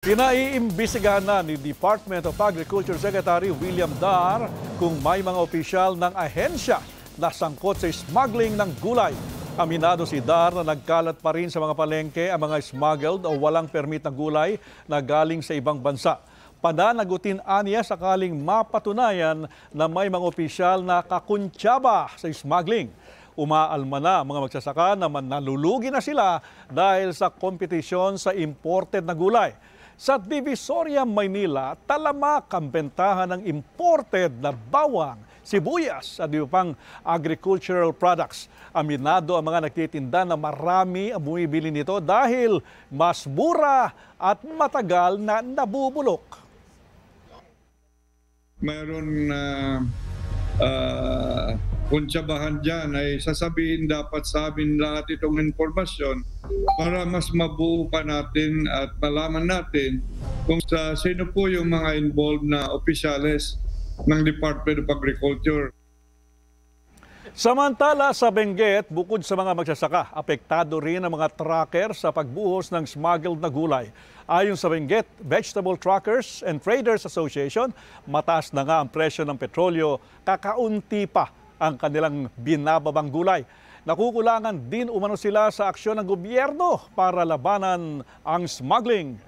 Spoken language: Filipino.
Pinaiimbisigahan na ni Department of Agriculture Secretary William Dar kung may mga opisyal ng ahensya na sangkot sa smuggling ng gulay. Aminado si Dar na nagkalat pa rin sa mga palengke ang mga smuggled o walang permit na gulay na galing sa ibang bansa. Pananagutin aniya sakaling mapatunayan na may mga opisyal na kakuntsaba sa smuggling. Umaalma na mga magsasaka na nalulugi na sila dahil sa kompetisyon sa imported na gulay. Sa Divisoria, Maynila, talamak ang bentahan ng imported na bawang, sibuyas at iba pang agricultural products. Aminado ang mga nagtitinda na marami ang bumibili nito dahil mas mura at matagal na nabubulok. mayroon na uh, kuntsabahan dyan ay sasabihin dapat sa amin lahat itong informasyon para mas mabuo pa natin at malaman natin kung sa sino po yung mga involved na opisyales ng Department of Agriculture. Samantala sa Benguet, bukod sa mga magsasaka, apektado rin ang mga trucker sa pagbuhos ng smuggled na gulay. Ayon sa Benguet Vegetable Truckers and Traders Association, mataas na nga ang presyo ng petrolyo, kakaunti pa ang kanilang binababang gulay. Nakukulangan din umano sila sa aksyon ng gobyerno para labanan ang smuggling.